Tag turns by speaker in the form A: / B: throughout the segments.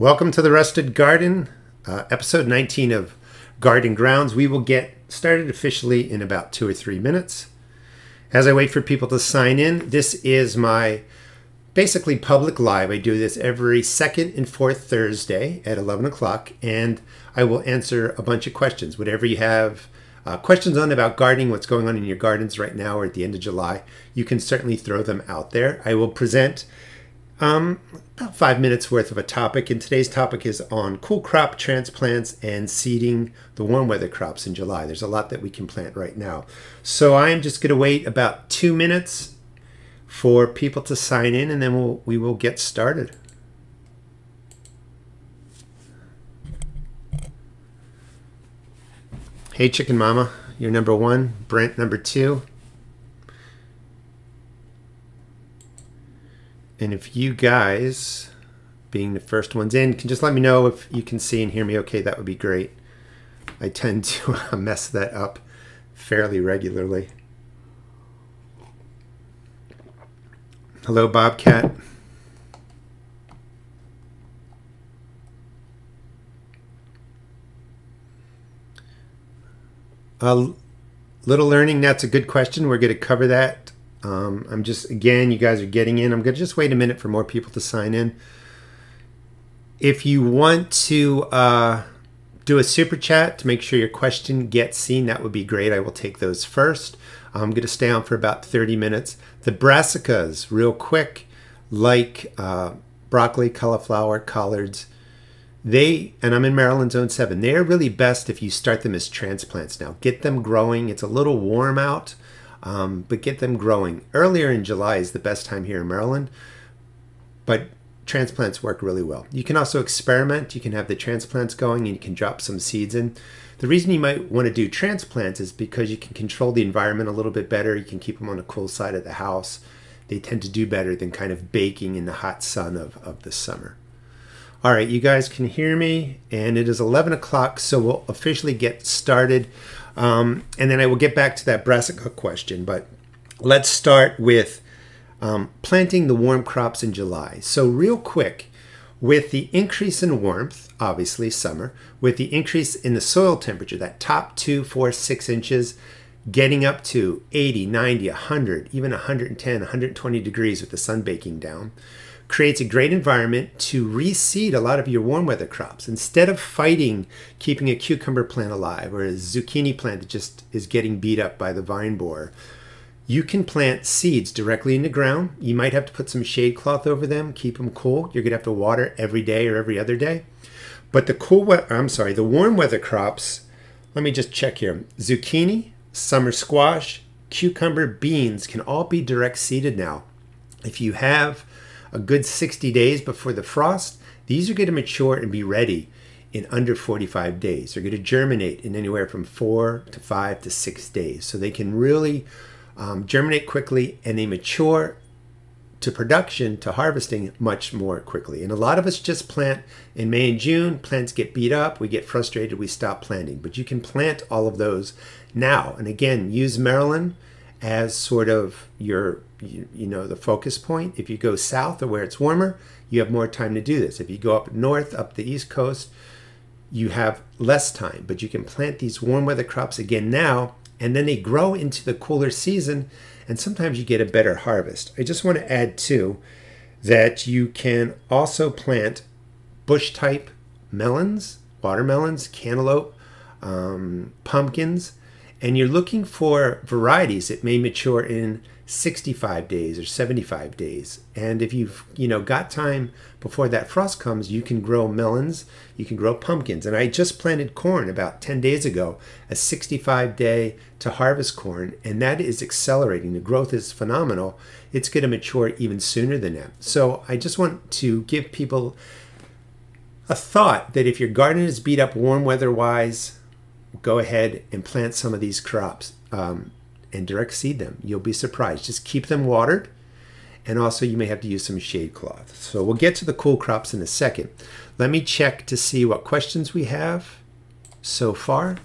A: Welcome to the Rusted Garden, uh, episode 19 of Garden Grounds. We will get started officially in about two or three minutes. As I wait for people to sign in, this is my basically public live. I do this every second and fourth Thursday at 11 o'clock, and I will answer a bunch of questions. Whatever you have uh, questions on about gardening, what's going on in your gardens right now or at the end of July, you can certainly throw them out there. I will present um, about five minutes worth of a topic, and today's topic is on cool crop transplants and seeding the warm weather crops in July. There's a lot that we can plant right now. So I am just going to wait about two minutes for people to sign in, and then we'll, we will get started. Hey, Chicken Mama, you're number one. Brent, number two. And if you guys, being the first ones in, can just let me know if you can see and hear me okay, that would be great. I tend to uh, mess that up fairly regularly. Hello, Bobcat. A little learning, that's a good question. We're going to cover that um, I'm just, again, you guys are getting in. I'm going to just wait a minute for more people to sign in. If you want to uh, do a super chat to make sure your question gets seen, that would be great. I will take those first. I'm going to stay on for about 30 minutes. The brassicas, real quick, like uh, broccoli, cauliflower, collards, they, and I'm in Maryland Zone 7, they're really best if you start them as transplants now. Get them growing. It's a little warm out um, but get them growing. Earlier in July is the best time here in Maryland, but transplants work really well. You can also experiment. You can have the transplants going and you can drop some seeds in. The reason you might want to do transplants is because you can control the environment a little bit better. You can keep them on the cool side of the house. They tend to do better than kind of baking in the hot sun of, of the summer. All right, you guys can hear me, and it is 11 o'clock, so we'll officially get started. Um, and then I will get back to that brassica question, but let's start with um, planting the warm crops in July. So real quick, with the increase in warmth, obviously summer, with the increase in the soil temperature, that top two, four, six inches, getting up to 80, 90, 100, even 110, 120 degrees with the sun baking down, creates a great environment to reseed a lot of your warm weather crops. Instead of fighting keeping a cucumber plant alive or a zucchini plant that just is getting beat up by the vine borer, you can plant seeds directly in the ground. You might have to put some shade cloth over them, keep them cool. You're going to have to water every day or every other day. But the cool I'm sorry, the warm weather crops, let me just check here. Zucchini, summer squash, cucumber, beans can all be direct seeded now. If you have a good 60 days before the frost, these are going to mature and be ready in under 45 days. They're going to germinate in anywhere from four to five to six days. So they can really um, germinate quickly and they mature to production, to harvesting much more quickly. And a lot of us just plant in May and June. Plants get beat up, we get frustrated, we stop planting. But you can plant all of those now. And again, use Maryland as sort of your you, you know the focus point. If you go south or where it's warmer, you have more time to do this. If you go up north, up the east coast, you have less time, but you can plant these warm weather crops again now, and then they grow into the cooler season, and sometimes you get a better harvest. I just want to add too that you can also plant bush type melons, watermelons, cantaloupe, um, pumpkins, and you're looking for varieties that may mature in 65 days or 75 days. And if you've, you know, got time before that frost comes, you can grow melons, you can grow pumpkins. And I just planted corn about 10 days ago, a 65 day to harvest corn, and that is accelerating. The growth is phenomenal. It's going to mature even sooner than that. So I just want to give people a thought that if your garden is beat up warm weather wise, go ahead and plant some of these crops. Um, and direct seed them. You'll be surprised. Just keep them watered. And also you may have to use some shade cloth. So we'll get to the cool crops in a second. Let me check to see what questions we have so far.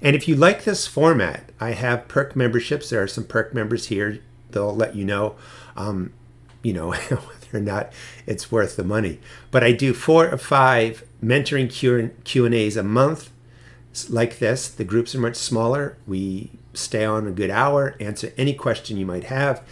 A: And if you like this format, I have perk memberships. There are some perk members here. They'll let you know. Um, you know, whether or not it's worth the money. But I do four or five mentoring Q and A's a month, like this. The groups are much smaller. We stay on a good hour, answer any question you might have.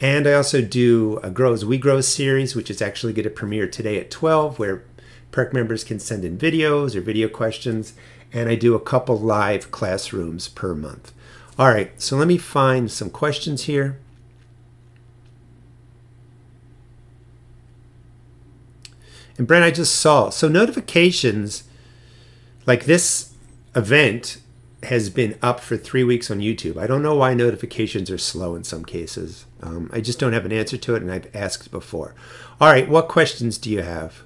A: And I also do a Grow as We Grow series, which is actually going to premiere today at 12, where Perk members can send in videos or video questions. And I do a couple live classrooms per month. All right, so let me find some questions here. And Brent, I just saw. So notifications, like this event has been up for three weeks on YouTube. I don't know why notifications are slow in some cases. Um, I just don't have an answer to it, and I've asked before. All right, what questions do you have?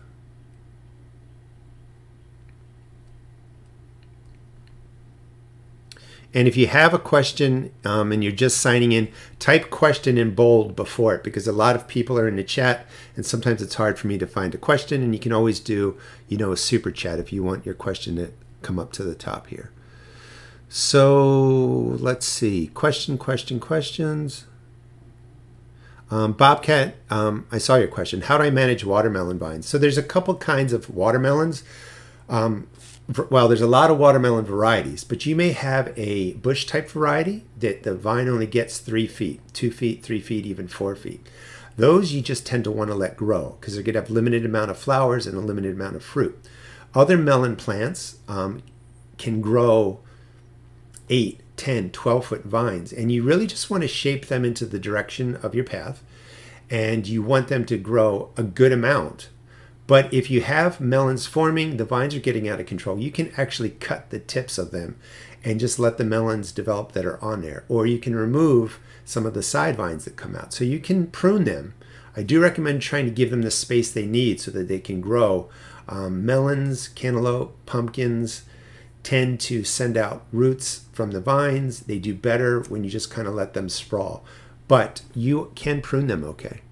A: And if you have a question um, and you're just signing in, type question in bold before it because a lot of people are in the chat and sometimes it's hard for me to find a question. And you can always do, you know, a super chat if you want your question to come up to the top here. So let's see. Question, question, questions. Um, Bobcat, um, I saw your question. How do I manage watermelon vines? So there's a couple kinds of watermelons. Um, well, there's a lot of watermelon varieties, but you may have a bush type variety that the vine only gets three feet, two feet, three feet, even four feet. Those you just tend to want to let grow because they're going to have limited amount of flowers and a limited amount of fruit. Other melon plants um, can grow 8, 10, 12 foot vines, and you really just want to shape them into the direction of your path, and you want them to grow a good amount but if you have melons forming, the vines are getting out of control, you can actually cut the tips of them and just let the melons develop that are on there. Or you can remove some of the side vines that come out. So you can prune them. I do recommend trying to give them the space they need so that they can grow. Um, melons, cantaloupe, pumpkins tend to send out roots from the vines. They do better when you just kind of let them sprawl. But you can prune them okay.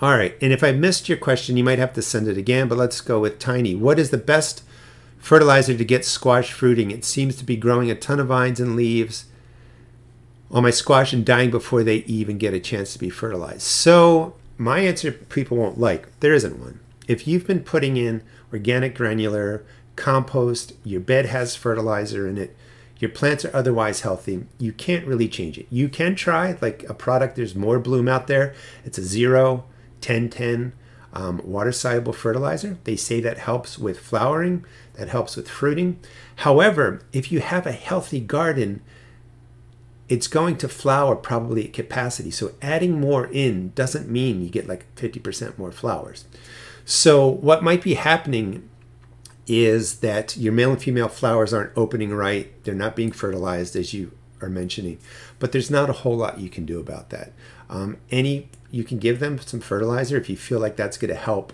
A: All right, and if I missed your question, you might have to send it again, but let's go with Tiny. What is the best fertilizer to get squash fruiting? It seems to be growing a ton of vines and leaves on my squash and dying before they even get a chance to be fertilized. So my answer people won't like, there isn't one. If you've been putting in organic granular, compost, your bed has fertilizer in it, your plants are otherwise healthy, you can't really change it. You can try, like a product, there's more bloom out there. It's a zero 1010 um, water soluble fertilizer. They say that helps with flowering, that helps with fruiting. However, if you have a healthy garden, it's going to flower probably at capacity. So adding more in doesn't mean you get like 50% more flowers. So what might be happening is that your male and female flowers aren't opening right. They're not being fertilized as you are mentioning. But there's not a whole lot you can do about that. Um, any you can give them some fertilizer if you feel like that's going to help,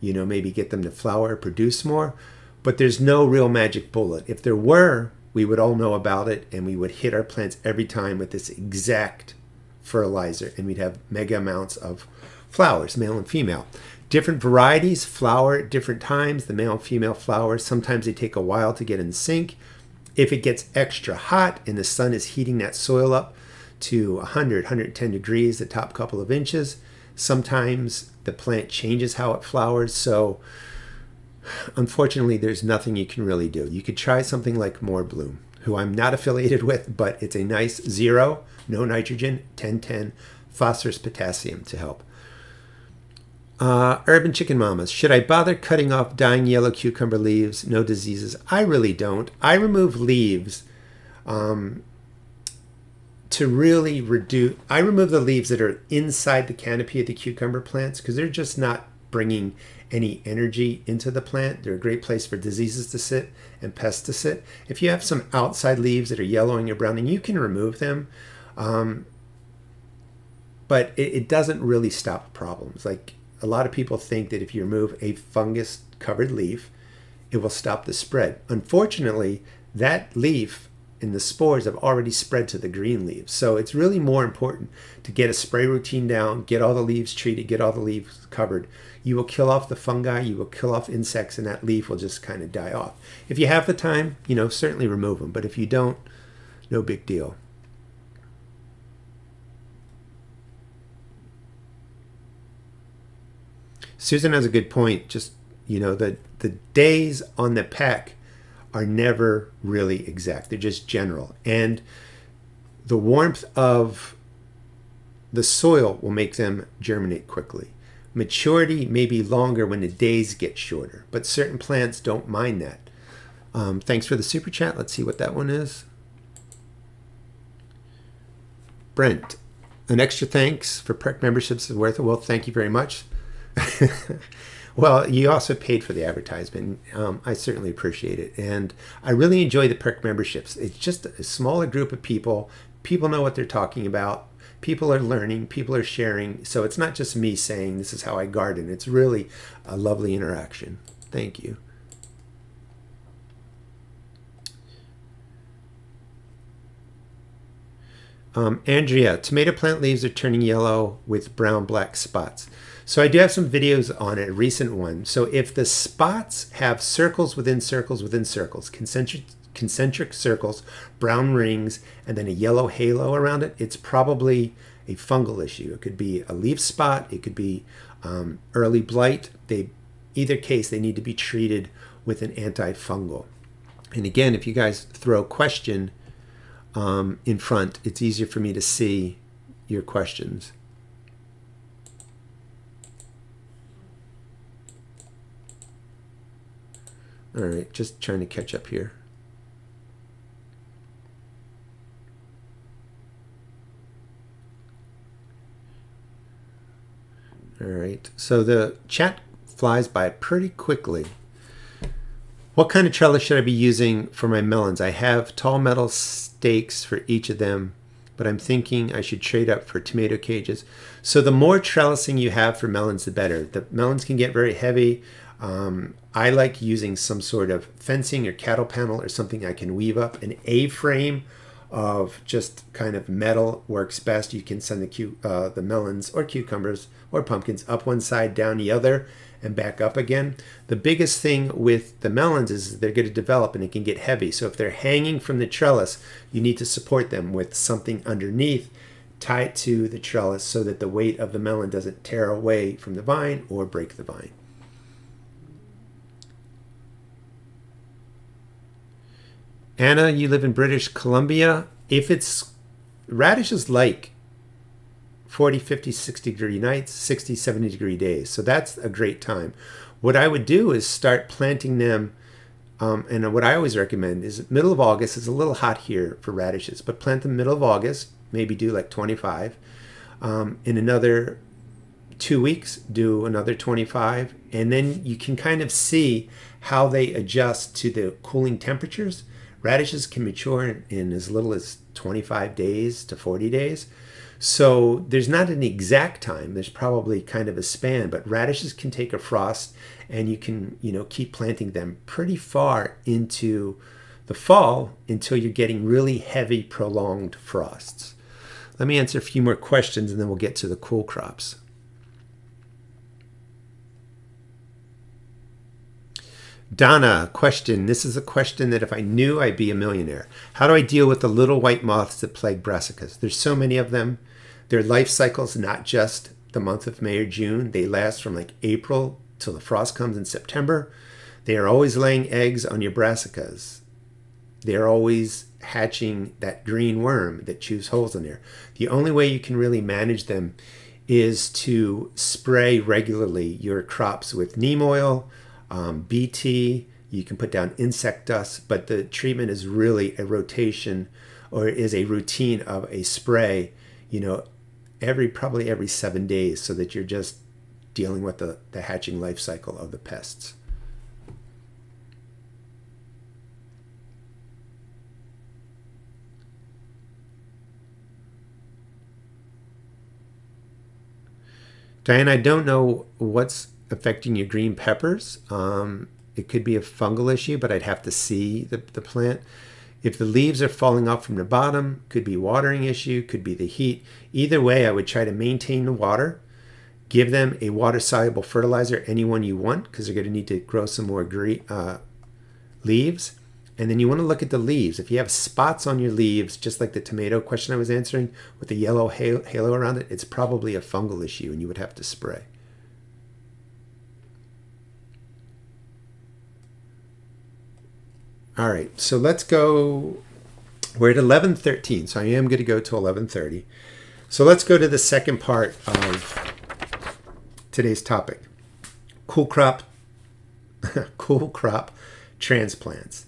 A: you know, maybe get them to flower, produce more. But there's no real magic bullet. If there were, we would all know about it and we would hit our plants every time with this exact fertilizer and we'd have mega amounts of flowers, male and female. Different varieties flower at different times. The male and female flowers, sometimes they take a while to get in sync. If it gets extra hot and the sun is heating that soil up, to 100, 110 degrees, the top couple of inches. Sometimes the plant changes how it flowers. So unfortunately, there's nothing you can really do. You could try something like More Bloom, who I'm not affiliated with, but it's a nice zero, no nitrogen, 1010 phosphorus potassium to help. Uh, urban chicken mamas. Should I bother cutting off dying yellow cucumber leaves? No diseases. I really don't. I remove leaves um, to really reduce, I remove the leaves that are inside the canopy of the cucumber plants because they're just not bringing any energy into the plant. They're a great place for diseases to sit and pests to sit. If you have some outside leaves that are yellowing or browning, you can remove them. Um, but it, it doesn't really stop problems. Like a lot of people think that if you remove a fungus covered leaf, it will stop the spread. Unfortunately, that leaf and the spores have already spread to the green leaves. So it's really more important to get a spray routine down, get all the leaves treated, get all the leaves covered. You will kill off the fungi, you will kill off insects, and that leaf will just kind of die off. If you have the time, you know, certainly remove them. But if you don't, no big deal. Susan has a good point. Just, you know, the, the days on the peck are never really exact. They're just general. And the warmth of the soil will make them germinate quickly. Maturity may be longer when the days get shorter, but certain plants don't mind that. Um, thanks for the super chat. Let's see what that one is. Brent, an extra thanks for Perk memberships is worth it. Well, thank you very much. well, you also paid for the advertisement. Um, I certainly appreciate it. And I really enjoy the perk memberships. It's just a smaller group of people. People know what they're talking about. People are learning. People are sharing. So it's not just me saying this is how I garden. It's really a lovely interaction. Thank you. Um, Andrea, tomato plant leaves are turning yellow with brown black spots. So I do have some videos on it, a recent one. So if the spots have circles within circles within circles, concentric, concentric circles, brown rings, and then a yellow halo around it, it's probably a fungal issue. It could be a leaf spot, it could be um, early blight. They, either case, they need to be treated with an antifungal. And again, if you guys throw a question um, in front, it's easier for me to see your questions. All right, just trying to catch up here. All right, so the chat flies by pretty quickly. What kind of trellis should I be using for my melons? I have tall metal stakes for each of them, but I'm thinking I should trade up for tomato cages. So the more trellising you have for melons, the better. The melons can get very heavy. Um, I like using some sort of fencing or cattle panel or something I can weave up. An A-frame of just kind of metal works best. You can send the, uh, the melons or cucumbers or pumpkins up one side, down the other, and back up again. The biggest thing with the melons is they're going to develop and it can get heavy. So if they're hanging from the trellis, you need to support them with something underneath tie it to the trellis so that the weight of the melon doesn't tear away from the vine or break the vine. Anna, you live in British Columbia. If it's radishes like 40, 50, 60 degree nights, 60, 70 degree days. So that's a great time. What I would do is start planting them. Um, and what I always recommend is middle of August. It's a little hot here for radishes, but plant them middle of August, maybe do like 25. Um, in another two weeks, do another 25. And then you can kind of see how they adjust to the cooling temperatures. Radishes can mature in, in as little as 25 days to 40 days. So there's not an exact time. There's probably kind of a span, but radishes can take a frost and you can, you know, keep planting them pretty far into the fall until you're getting really heavy prolonged frosts. Let me answer a few more questions and then we'll get to the cool crops. Donna, question. This is a question that if I knew, I'd be a millionaire. How do I deal with the little white moths that plague brassicas? There's so many of them. Their life cycle's not just the month of May or June. They last from like April till the frost comes in September. They are always laying eggs on your brassicas. They're always hatching that green worm that chews holes in there. The only way you can really manage them is to spray regularly your crops with neem oil, um, BT. You can put down insect dust, but the treatment is really a rotation or is a routine of a spray, you know, every probably every seven days so that you're just dealing with the, the hatching life cycle of the pests. Diane, I don't know what's affecting your green peppers. Um, it could be a fungal issue, but I'd have to see the, the plant. If the leaves are falling off from the bottom, could be watering issue, could be the heat. Either way, I would try to maintain the water. Give them a water soluble fertilizer, anyone you want, because they're going to need to grow some more green, uh, leaves. And then you want to look at the leaves. If you have spots on your leaves, just like the tomato question I was answering with the yellow halo around it, it's probably a fungal issue and you would have to spray. All right, so let's go. We're at 11:13, so I am going to go to 11:30. So let's go to the second part of today's topic: cool crop, cool crop transplants.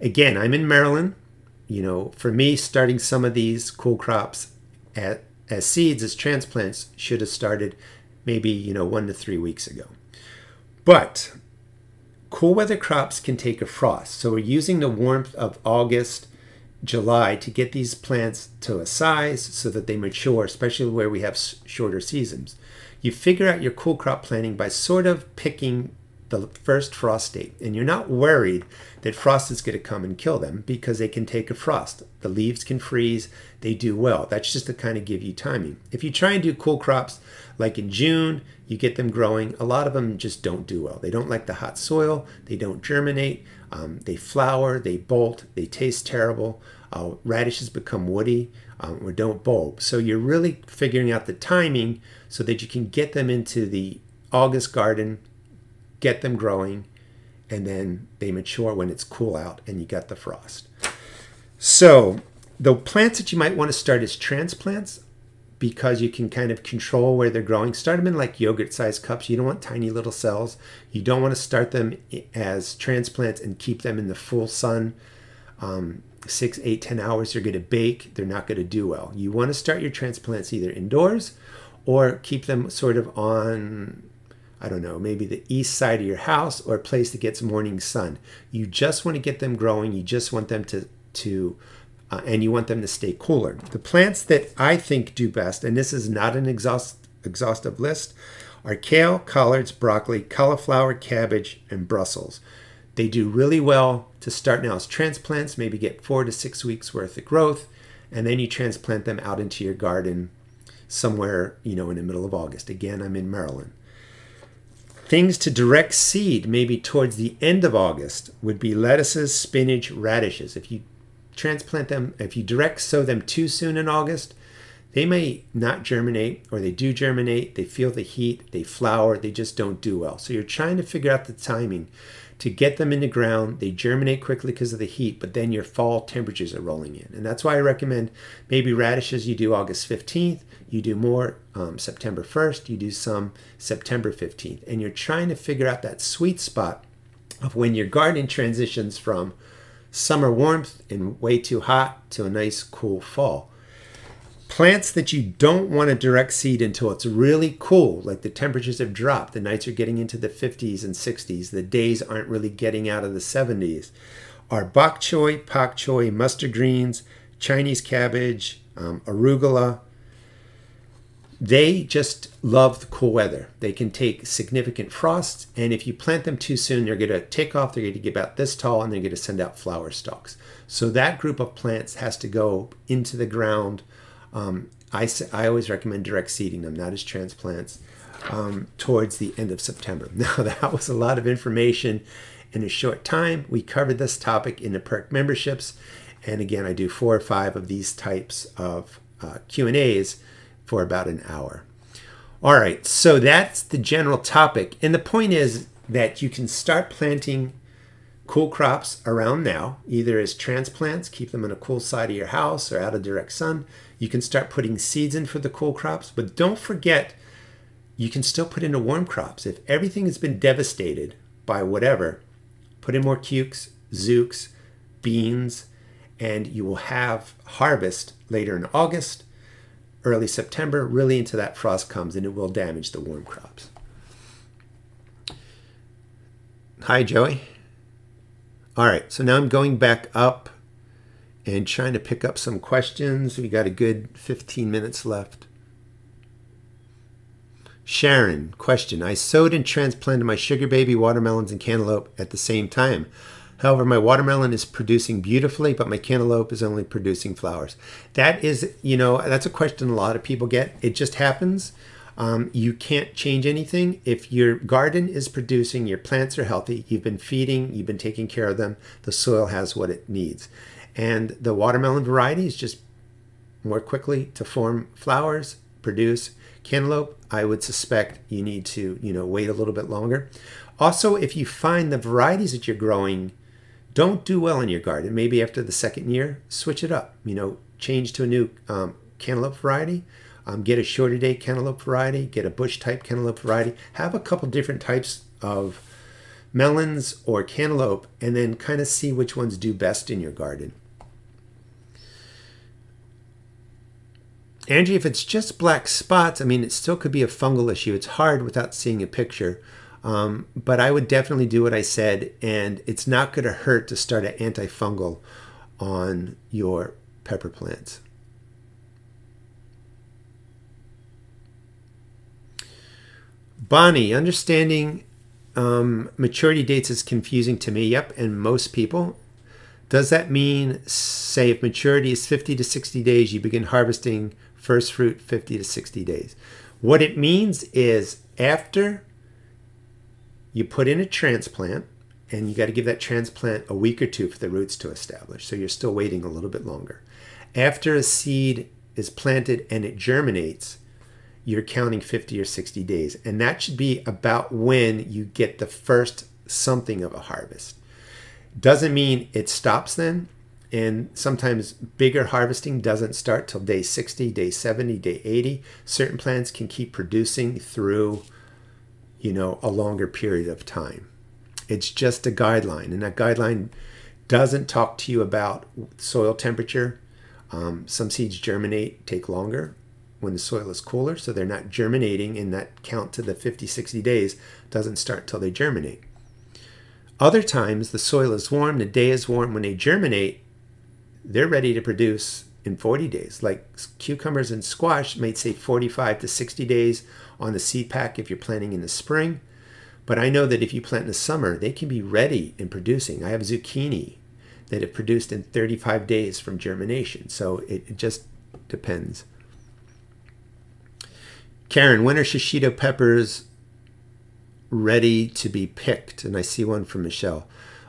A: Again, I'm in Maryland. You know, for me, starting some of these cool crops at, as seeds, as transplants, should have started maybe you know one to three weeks ago. But Cool weather crops can take a frost, so we're using the warmth of August, July to get these plants to a size so that they mature, especially where we have shorter seasons. You figure out your cool crop planting by sort of picking the first frost date, and you're not worried that frost is going to come and kill them because they can take a frost. The leaves can freeze, they do well. That's just to kind of give you timing. If you try and do cool crops like in June, you get them growing. A lot of them just don't do well. They don't like the hot soil, they don't germinate, um, they flower, they bolt, they taste terrible. Uh, radishes become woody um, or don't bulb. So you're really figuring out the timing so that you can get them into the August garden, get them growing, and then they mature when it's cool out and you get the frost. So the plants that you might want to start as transplants because you can kind of control where they're growing. Start them in like yogurt sized cups. You don't want tiny little cells. You don't want to start them as transplants and keep them in the full sun. Um, six, eight, ten hours, they're going to bake. They're not going to do well. You want to start your transplants either indoors or keep them sort of on, I don't know, maybe the east side of your house or a place that gets morning sun. You just want to get them growing. You just want them to, to uh, and you want them to stay cooler. The plants that I think do best, and this is not an exhaust, exhaustive list, are kale, collards, broccoli, cauliflower, cabbage, and Brussels. They do really well to start now as transplants, maybe get four to six weeks worth of growth, and then you transplant them out into your garden somewhere, you know, in the middle of August. Again, I'm in Maryland. Things to direct seed, maybe towards the end of August, would be lettuces, spinach, radishes. If you transplant them, if you direct sow them too soon in August, they may not germinate or they do germinate, they feel the heat, they flower, they just don't do well. So you're trying to figure out the timing to get them in the ground. They germinate quickly because of the heat, but then your fall temperatures are rolling in. And that's why I recommend maybe radishes you do August 15th, you do more um, September 1st, you do some September 15th. And you're trying to figure out that sweet spot of when your garden transitions from summer warmth and way too hot to a nice cool fall. Plants that you don't want to direct seed until it's really cool, like the temperatures have dropped, the nights are getting into the 50s and 60s, the days aren't really getting out of the 70s, are bok choy, pak choy, mustard greens, Chinese cabbage, um, arugula, they just love the cool weather. They can take significant frosts, and if you plant them too soon, they're going to take off. They're going to get about this tall, and they're going to send out flower stalks. So that group of plants has to go into the ground. Um, I, I always recommend direct seeding them, not as transplants, um, towards the end of September. Now, that was a lot of information in a short time. We covered this topic in the perk memberships, and again, I do four or five of these types of uh, Q and A's for about an hour. All right, so that's the general topic. And the point is that you can start planting cool crops around now, either as transplants, keep them in a cool side of your house or out of direct sun. You can start putting seeds in for the cool crops, but don't forget you can still put into warm crops. If everything has been devastated by whatever, put in more cukes, zooks, beans, and you will have harvest later in August early September, really into that frost comes and it will damage the warm crops. Hi, Joey. All right, so now I'm going back up and trying to pick up some questions. We got a good 15 minutes left. Sharon, question. I sowed and transplanted my sugar baby watermelons and cantaloupe at the same time. However, my watermelon is producing beautifully, but my cantaloupe is only producing flowers. That is, you know, that's a question a lot of people get. It just happens. Um, you can't change anything. If your garden is producing, your plants are healthy, you've been feeding, you've been taking care of them, the soil has what it needs. And the watermelon variety is just more quickly to form flowers, produce. Cantaloupe, I would suspect you need to, you know, wait a little bit longer. Also, if you find the varieties that you're growing don't do well in your garden, maybe after the second year, switch it up. You know, change to a new um, cantaloupe variety um, get a shorter day cantaloupe variety, get a bush type cantaloupe variety, have a couple different types of melons or cantaloupe, and then kind of see which ones do best in your garden. Angie, if it's just black spots, I mean, it still could be a fungal issue. It's hard without seeing a picture. Um, but I would definitely do what I said, and it's not going to hurt to start an antifungal on your pepper plants. Bonnie, understanding um, maturity dates is confusing to me. Yep, and most people. Does that mean, say, if maturity is 50 to 60 days, you begin harvesting first fruit 50 to 60 days? What it means is after you put in a transplant, and you got to give that transplant a week or two for the roots to establish. So you're still waiting a little bit longer. After a seed is planted and it germinates, you're counting 50 or 60 days. And that should be about when you get the first something of a harvest. Doesn't mean it stops then. And sometimes bigger harvesting doesn't start till day 60, day 70, day 80. Certain plants can keep producing through, you know, a longer period of time. It's just a guideline. And that guideline doesn't talk to you about soil temperature. Um, some seeds germinate, take longer when the soil is cooler, so they're not germinating, and that count to the 50, 60 days doesn't start till they germinate. Other times, the soil is warm, the day is warm. When they germinate, they're ready to produce in 40 days. Like cucumbers and squash might say 45 to 60 days on the seed pack if you're planting in the spring. But I know that if you plant in the summer, they can be ready and producing. I have zucchini that have produced in 35 days from germination. So it, it just depends. Karen, when are shishito peppers ready to be picked? And I see one from Michelle.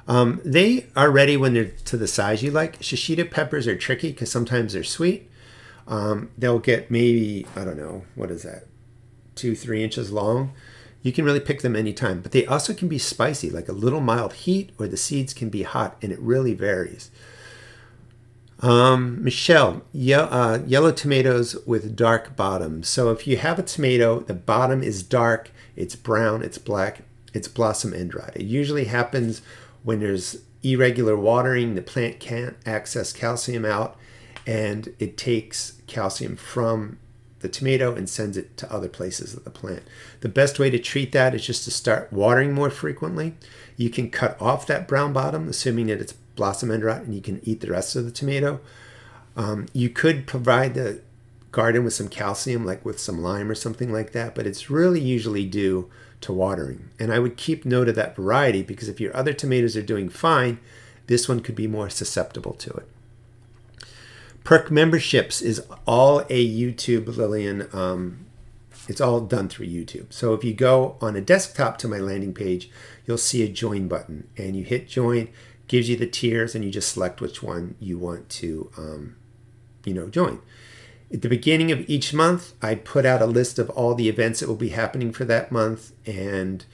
A: Um, they are ready when they're to the size you like. Shishito peppers are tricky because sometimes they're sweet. Um, they'll get maybe, I don't know, what is that, two, three inches long. You can really pick them anytime, but they also can be spicy, like a little mild heat, or the seeds can be hot, and it really varies. Um, Michelle, ye- uh, yellow tomatoes with dark bottoms. So if you have a tomato, the bottom is dark, it's brown, it's black, it's blossom end rot. It usually happens when there's irregular watering, the plant can't access calcium out, and it takes calcium from the tomato and sends it to other places of the plant. The best way to treat that is just to start watering more frequently. You can cut off that brown bottom, assuming that it's blossom end rot and you can eat the rest of the tomato. Um, you could provide the garden with some calcium, like with some lime or something like that, but it's really usually due to watering. And I would keep note of that variety because if your other tomatoes are doing fine, this one could be more susceptible to it. Perk memberships is all a YouTube, Lillian. Um, it's all done through YouTube. So if you go on a desktop to my landing page, you'll see a join button and you hit join gives you the tiers and you just select which one you want to um, you know join at the beginning of each month i put out a list of all the events that will be happening for that month and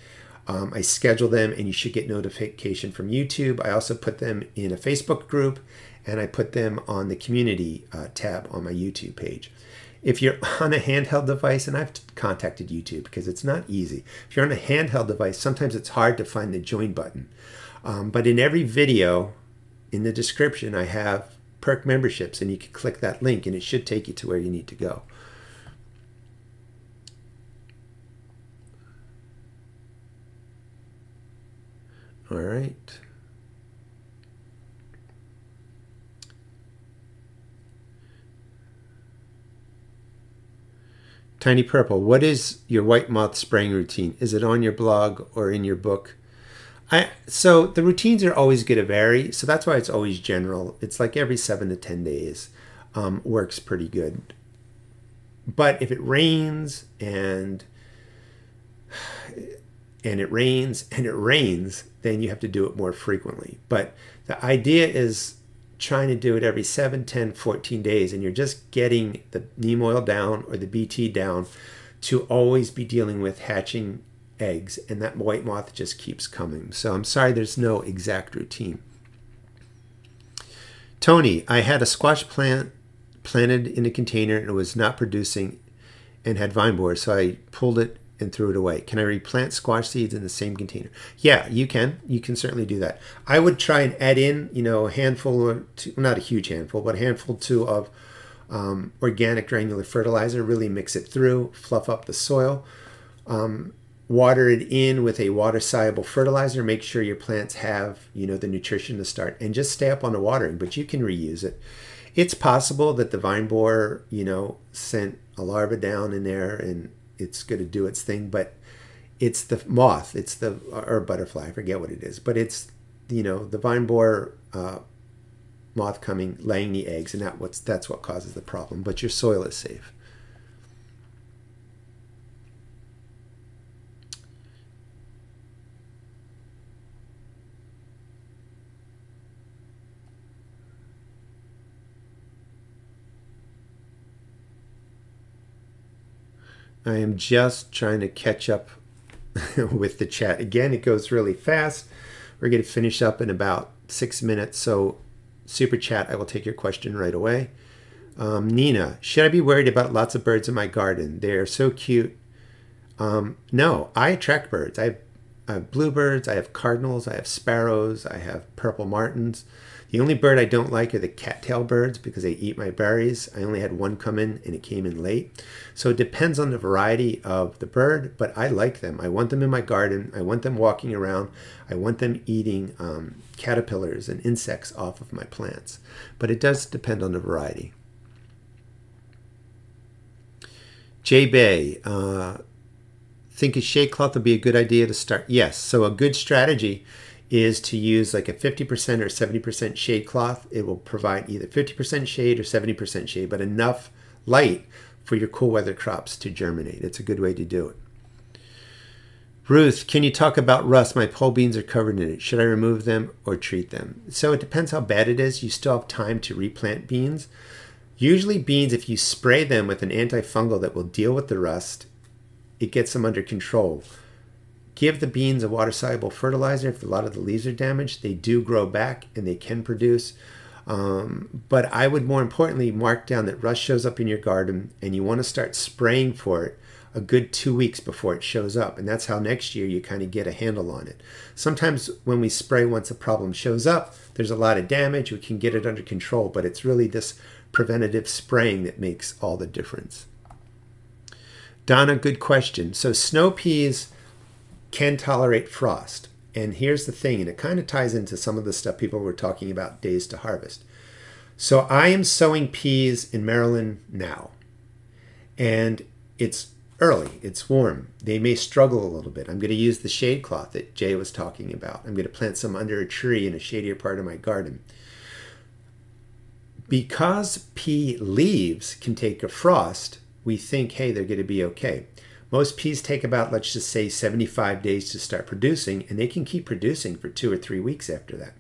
A: um, i schedule them and you should get notification from youtube. I also put them in a facebook group and i put them on the community uh, tab on my youtube page. If you're on a handheld device and i've contacted youtube because it's not easy. If you're on a handheld device sometimes it's hard to find the join button. Um, but in every video, in the description, I have perk memberships, and you can click that link, and it should take you to where you need to go. All right. Tiny Purple, what is your white moth spraying routine? Is it on your blog or in your book? I so the routines are always going to vary, so that's why it's always general. It's like every seven to ten days um, works pretty good. But if it rains and and it rains and it rains, then you have to do it more frequently. But the idea is trying to do it every 7, 10, 14 days, and you're just getting the neem oil down or the BT down to always be dealing with hatching eggs, and that white moth just keeps coming. So I'm sorry there's no exact routine. Tony, I had a squash plant planted in a container and it was not producing and had vine borers, so I pulled it and threw it away. Can I replant squash seeds in the same container? Yeah, you can. You can certainly do that. I would try and add in, you know, a handful or two, not a huge handful, but a handful two of um, organic granular fertilizer. Really mix it through, fluff up the soil. Um, water it in with a water soluble fertilizer. Make sure your plants have you know the nutrition to start and just stay up on the watering but you can reuse it. It's possible that the vine borer you know sent a larva down in there and it's going to do its thing but it's the moth it's the or butterfly i forget what it is but it's you know the vine borer uh, moth coming laying the eggs and that what's that's what causes the problem but your soil is safe I am just trying to catch up with the chat. Again, it goes really fast. We're going to finish up in about six minutes. So, super chat, I will take your question right away. Um, Nina, should I be worried about lots of birds in my garden? They are so cute. Um, no, I attract birds. I have, I have bluebirds, I have cardinals, I have sparrows, I have purple martins. The only bird I don't like are the cattail birds because they eat my berries. I only had one come in and it came in late. So it depends on the variety of the bird, but I like them. I want them in my garden. I want them walking around. I want them eating um, caterpillars and insects off of my plants. But it does depend on the variety. J Bay, uh, think a shade cloth would be a good idea to start? Yes. So a good strategy is to use like a 50% or 70% shade cloth. It will provide either 50% shade or 70% shade, but enough light for your cool weather crops to germinate. It's a good way to do it. Ruth, can you talk about rust? My pole beans are covered in it. Should I remove them or treat them? So it depends how bad it is. You still have time to replant beans. Usually, beans, if you spray them with an antifungal that will deal with the rust, it gets them under control. Give the beans a water soluble fertilizer if a lot of the leaves are damaged. They do grow back and they can produce. Um, but I would more importantly mark down that rust shows up in your garden and you want to start spraying for it a good two weeks before it shows up. And that's how next year you kind of get a handle on it. Sometimes when we spray once a problem shows up, there's a lot of damage. We can get it under control, but it's really this preventative spraying that makes all the difference. Donna, good question. So snow peas can tolerate frost. And here's the thing, and it kind of ties into some of the stuff people were talking about days to harvest. So I am sowing peas in Maryland now. And it's early, it's warm. They may struggle a little bit. I'm going to use the shade cloth that Jay was talking about. I'm going to plant some under a tree in a shadier part of my garden. Because pea leaves can take a frost, we think, hey, they're going to be okay. Most peas take about, let's just say, 75 days to start producing, and they can keep producing for two or three weeks after that.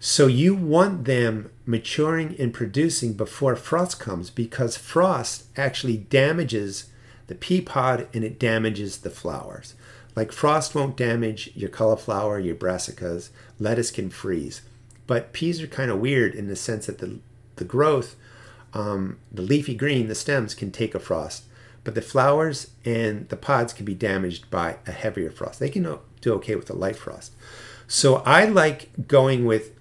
A: So you want them maturing and producing before frost comes because frost actually damages the pea pod and it damages the flowers. Like frost won't damage your cauliflower, your brassicas, lettuce can freeze. But peas are kind of weird in the sense that the, the growth, um, the leafy green, the stems can take a frost but the flowers and the pods can be damaged by a heavier frost. They can do okay with a light frost. So I like going with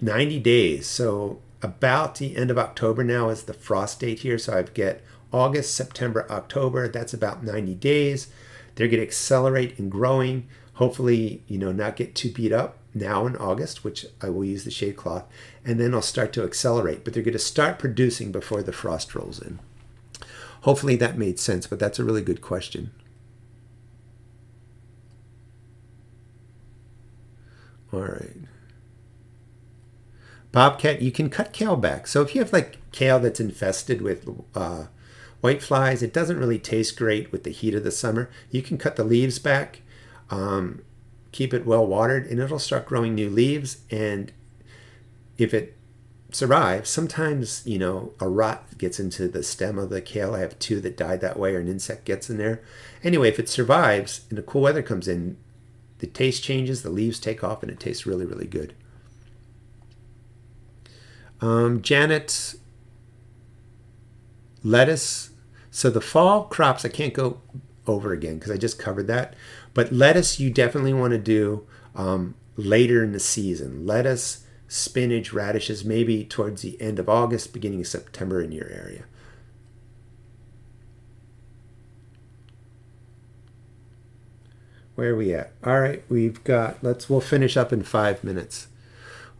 A: 90 days. So about the end of October now is the frost date here. So I get August, September, October. That's about 90 days. They're going to accelerate in growing. Hopefully, you know, not get too beat up now in August, which I will use the shade cloth, and then I'll start to accelerate. But they're going to start producing before the frost rolls in. Hopefully that made sense, but that's a really good question. All right. Bobcat, you can cut kale back. So if you have like kale that's infested with uh, white flies, it doesn't really taste great with the heat of the summer. You can cut the leaves back, um, keep it well watered, and it'll start growing new leaves. And if it survives, sometimes, you know, a rot gets into the stem of the kale. I have two that died that way, or an insect gets in there. Anyway, if it survives and the cool weather comes in, the taste changes, the leaves take off, and it tastes really, really good. Um, Janet, lettuce. So the fall crops, I can't go over again because I just covered that. But lettuce, you definitely want to do um, later in the season. Lettuce, spinach, radishes, maybe towards the end of August, beginning of September in your area. Where are we at? All right, we've got, let's, we'll finish up in five minutes.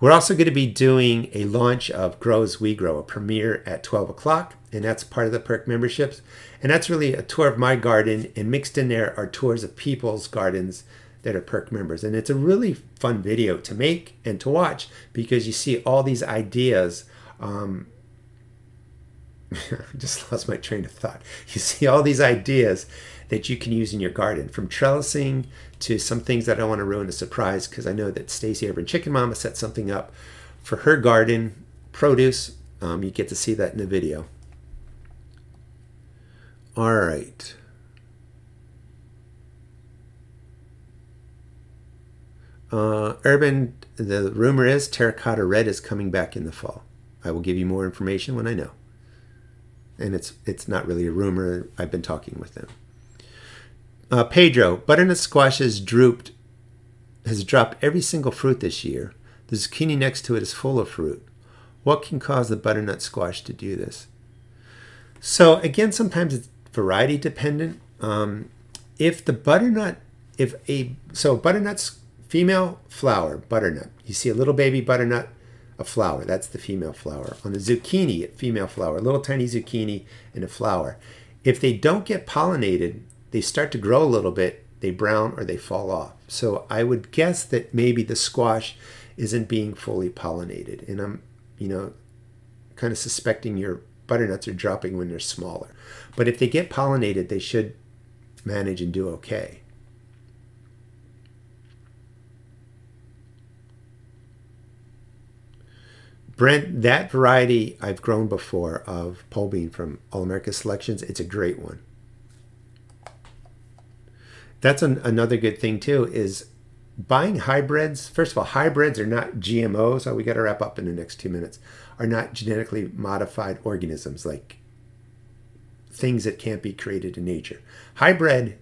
A: We're also going to be doing a launch of Grow as We Grow, a premiere at 12 o'clock, and that's part of the perk memberships. And that's really a tour of my garden, and mixed in there are tours of people's gardens that are perk members. And it's a really fun video to make and to watch because you see all these ideas. Um, just lost my train of thought. You see all these ideas that you can use in your garden, from trellising to some things that I want to ruin a surprise because I know that Stacy over in Chicken Mama set something up for her garden produce. Um, you get to see that in the video. All right. Uh, Urban, the rumor is terracotta red is coming back in the fall. I will give you more information when I know. And it's it's not really a rumor. I've been talking with them. Uh, Pedro, butternut squash has drooped, has dropped every single fruit this year. The zucchini next to it is full of fruit. What can cause the butternut squash to do this? So again, sometimes it's variety dependent. Um, if the butternut, if a so butternut's female flower, butternut. You see a little baby butternut, a flower. That's the female flower. On a zucchini, a female flower, a little tiny zucchini and a flower. If they don't get pollinated, they start to grow a little bit, they brown or they fall off. So I would guess that maybe the squash isn't being fully pollinated. And I'm, you know, kind of suspecting your butternuts are dropping when they're smaller. But if they get pollinated, they should manage and do okay. Brent, that variety I've grown before of pole bean from All America Selections, it's a great one. That's an, another good thing too is buying hybrids. First of all, hybrids are not GMOs. So oh, we got to wrap up in the next two minutes. Are not genetically modified organisms like things that can't be created in nature. Hybrid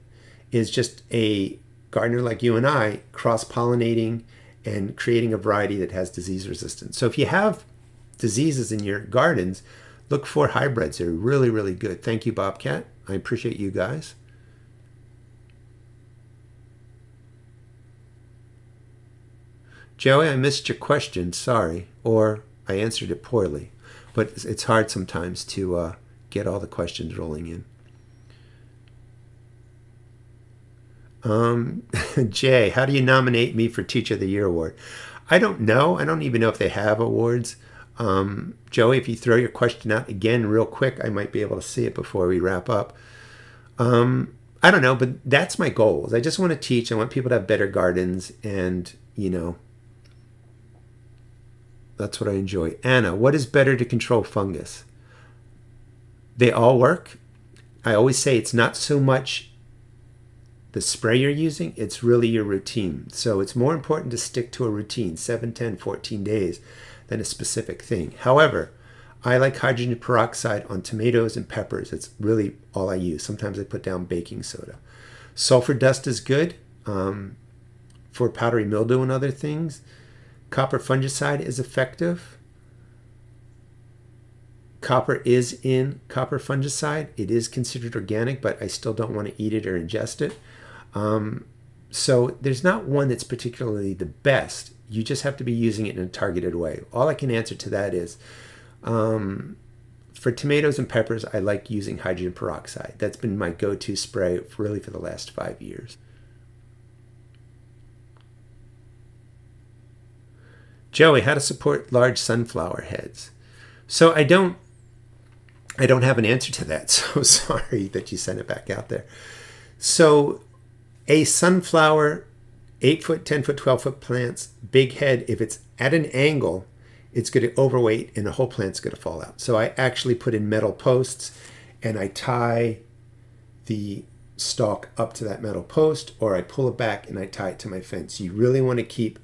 A: is just a gardener like you and I cross pollinating and creating a variety that has disease resistance. So if you have diseases in your gardens, look for hybrids. They're really, really good. Thank you, Bobcat. I appreciate you guys. Joey, I missed your question. Sorry. Or I answered it poorly. But it's hard sometimes to uh, get all the questions rolling in. Um, Jay, how do you nominate me for Teacher of the Year award? I don't know. I don't even know if they have awards. Um, Joey, if you throw your question out again real quick, I might be able to see it before we wrap up. Um, I don't know, but that's my goals. I just want to teach. I want people to have better gardens, and you know, that's what I enjoy. Anna, what is better to control fungus? They all work. I always say it's not so much the spray you're using, it's really your routine. So it's more important to stick to a routine, 7, 10, 14 days, than a specific thing. However, I like hydrogen peroxide on tomatoes and peppers. It's really all I use. Sometimes I put down baking soda. Sulfur dust is good um, for powdery mildew and other things. Copper fungicide is effective. Copper is in copper fungicide. It is considered organic, but I still don't want to eat it or ingest it. Um, so there's not one that's particularly the best. You just have to be using it in a targeted way. All I can answer to that is um, for tomatoes and peppers, I like using hydrogen peroxide. That's been my go to spray really for the last five years. Joey, how to support large sunflower heads. So I don't I don't have an answer to that. So sorry that you sent it back out there. So a sunflower, 8 foot, 10 foot, 12 foot plants, big head, if it's at an angle, it's going to overweight and the whole plant's going to fall out. So I actually put in metal posts and I tie the stalk up to that metal post or I pull it back and I tie it to my fence. You really want to keep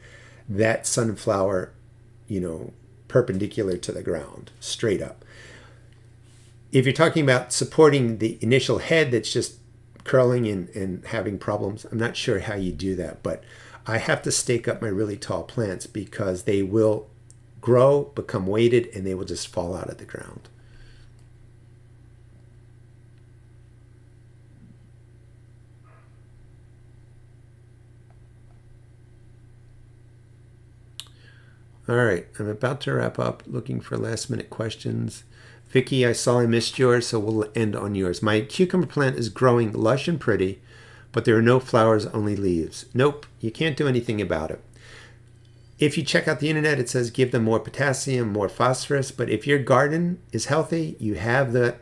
A: that sunflower, you know, perpendicular to the ground, straight up. If you're talking about supporting the initial head that's just curling and, and having problems, I'm not sure how you do that, but I have to stake up my really tall plants because they will grow, become weighted, and they will just fall out of the ground. All right, I'm about to wrap up looking for last minute questions. Vicky, I saw I missed yours, so we'll end on yours. My cucumber plant is growing lush and pretty, but there are no flowers, only leaves. Nope, you can't do anything about it. If you check out the internet, it says give them more potassium, more phosphorus, but if your garden is healthy, you have the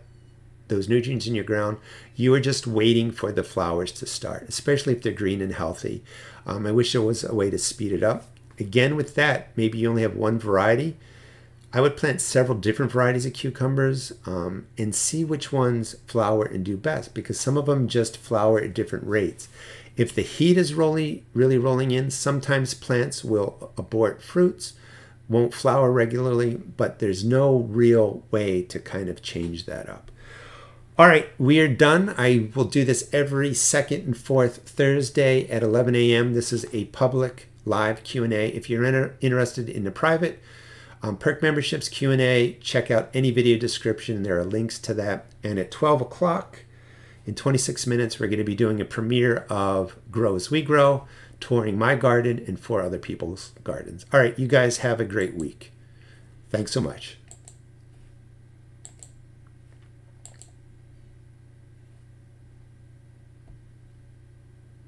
A: those nutrients in your ground, you are just waiting for the flowers to start, especially if they're green and healthy. Um, I wish there was a way to speed it up. Again, with that, maybe you only have one variety. I would plant several different varieties of cucumbers um, and see which ones flower and do best because some of them just flower at different rates. If the heat is really, really rolling in, sometimes plants will abort fruits, won't flower regularly, but there's no real way to kind of change that up. All right, we are done. I will do this every second and fourth Thursday at 11 a.m. This is a public live Q&A. If you're inter interested in the private um, perk memberships Q&A, check out any video description. There are links to that. And at 12 o'clock, in 26 minutes, we're going to be doing a premiere of Grow as We Grow, touring my garden and four other people's gardens. All right, you guys have a great week. Thanks so much.